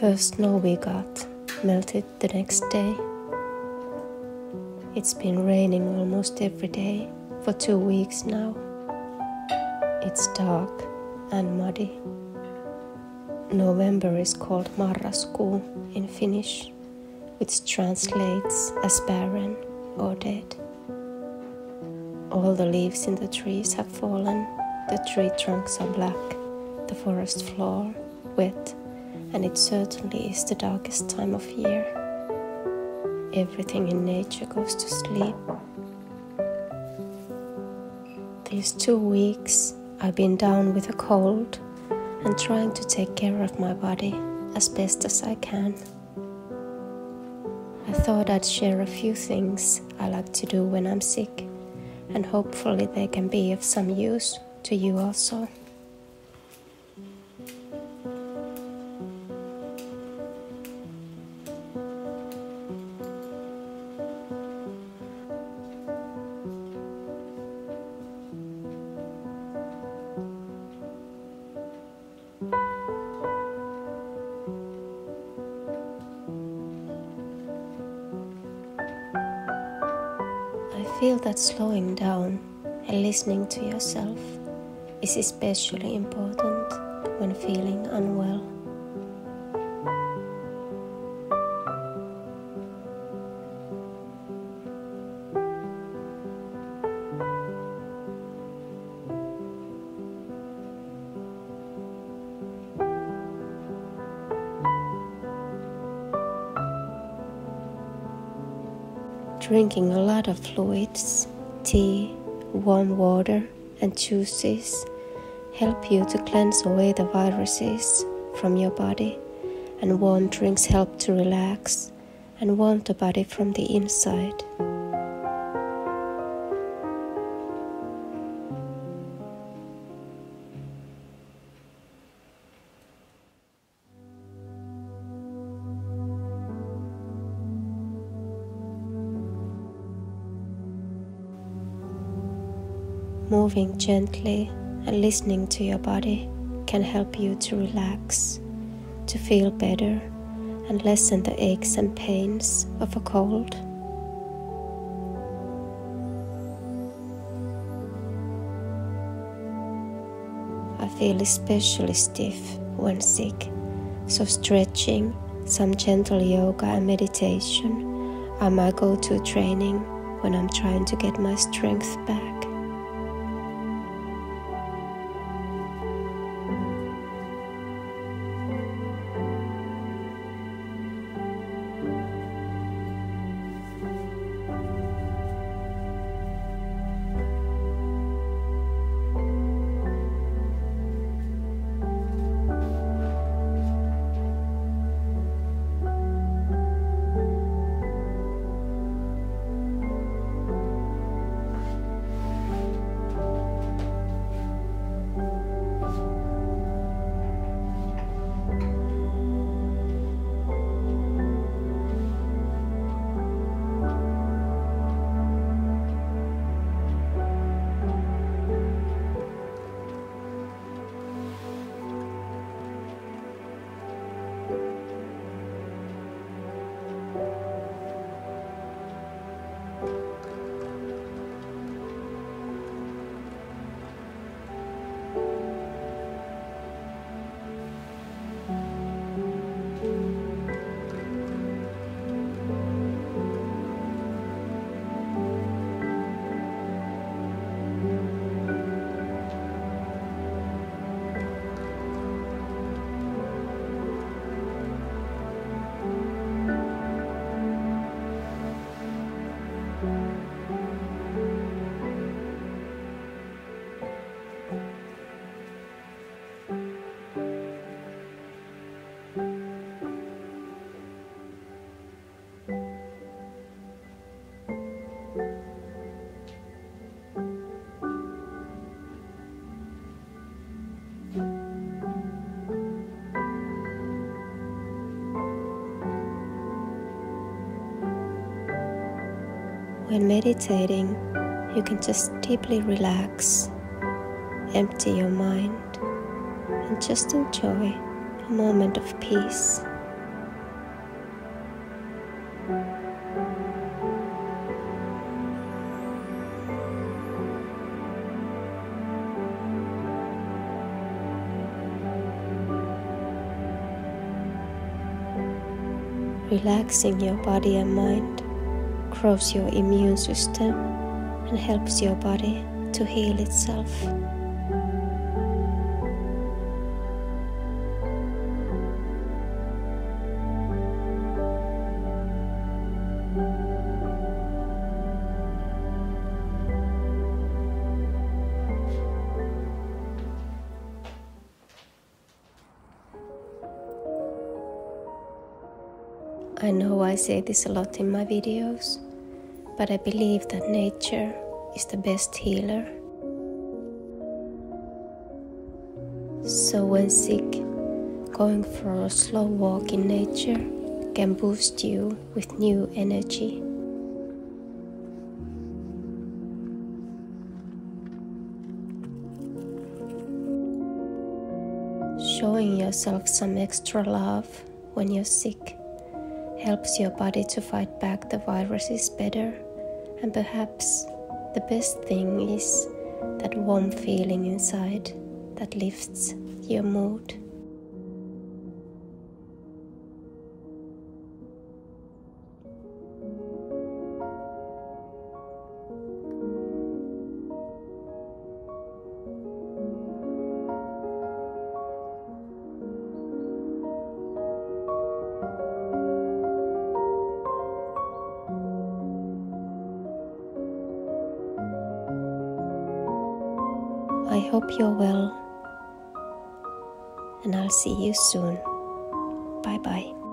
first snow we got melted the next day. It's been raining almost every day for two weeks now. It's dark and muddy. November is called marraskuu in Finnish, which translates as barren or dead. All the leaves in the trees have fallen, the tree trunks are black, the forest floor wet and it certainly is the darkest time of year. Everything in nature goes to sleep. These two weeks I've been down with a cold and trying to take care of my body as best as I can. I thought I'd share a few things I like to do when I'm sick, and hopefully they can be of some use to you also. Feel that slowing down and listening to yourself is especially important when feeling unwell. Drinking a lot of fluids, tea, warm water, and juices help you to cleanse away the viruses from your body, and warm drinks help to relax and warm the body from the inside. Moving gently and listening to your body can help you to relax, to feel better, and lessen the aches and pains of a cold. I feel especially stiff when sick, so stretching, some gentle yoga and meditation are my go to training when I'm trying to get my strength back. When meditating, you can just deeply relax, empty your mind, and just enjoy a moment of peace. relaxing your body and mind grows your immune system and helps your body to heal itself. I know I say this a lot in my videos, but I believe that nature is the best healer. So, when sick, going for a slow walk in nature can boost you with new energy. Showing yourself some extra love when you're sick helps your body to fight back the viruses better. And perhaps the best thing is that warm feeling inside that lifts your mood. I hope you're well, and I'll see you soon. Bye bye.